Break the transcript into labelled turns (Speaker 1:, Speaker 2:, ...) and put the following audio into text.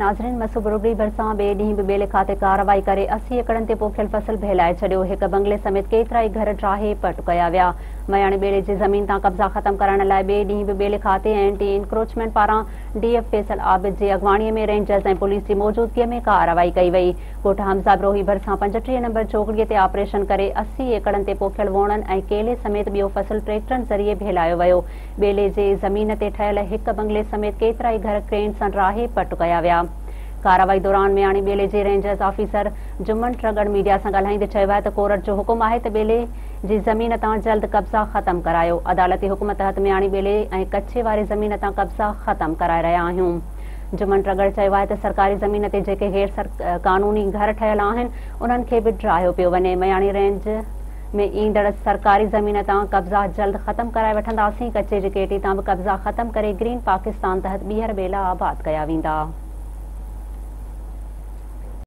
Speaker 1: ناظرين مسوبروبري ڀرسان ٻئي ڏينهن به ٻيلي کاتي ڪارروائي ڪري اسي ايڪڙن تي پوکيل فصل بهلائي ڇڏيو. هڪ بنگلي سميت ڪيترا ئي گهر ٺاهي پٽ ڪيا ويا مياڻي ٻيڙي جي زمين تان ڪبزا ختم ڪرڻ لاءِ ٻئي ڏينهن به ٻيلي کاتي ۽ اينٽي انڪروچمينٽ پاران ڊيئيف فيصل آبد جي اڳواڻيءَ ۾ رينجرز ۽ پوليس جي موجودگيءَ ۾ ڪارروائي ڪئي وئي. ڳوٺ همزابروهي ڀرسان پنجٽيهه نمبر چوڪڙيءَ تي آپريشن ڪري اسي ايڪڙن تي پوکيل ووڻن ۽ ڪيلي سميت ٻيو فصل ٽريڪٽرن ذريعي بهلايو ويو. ٻيلي جي زمين تي ٺهيل هڪ بنگلي سميت ڪيترا ئي گهر ڪرين سان راهي پٽ ڪيا ويا. ڪارروائي دوران مياڻي ٻيلي جي رينجرز آفيسر جمن ٽرگڙ ميڊيا سان ڳالهائيندي چيو آهي ته ڪورٽ جو حڪم آهي ته ٻيلي جي زمين تان جلد ڪبزا ختم ڪرايو. عدالتي حڪم تحت ٻيلي ۽ ڪچي واري زمين تان ڪبزا ختم ڪرائي رهيا آهيون. جمن ٽرگڙ چيو آهي ته سرڪاري زمين تي جيڪي غير قانوني گهر ٺهيل آهن انهن کي به ڊراهيو پيو وڃي. مياڻي رينج ۾ ايندڙ سرڪاري زمين تان ڪبزا جلد ختم ڪرائي وٺنداسين. ڪچي جي ڪيٽي تان به ڪبزا ختم ڪري گرين پاڪستان تحت ٻيهر ٻيلا آباد ڪيا ويندا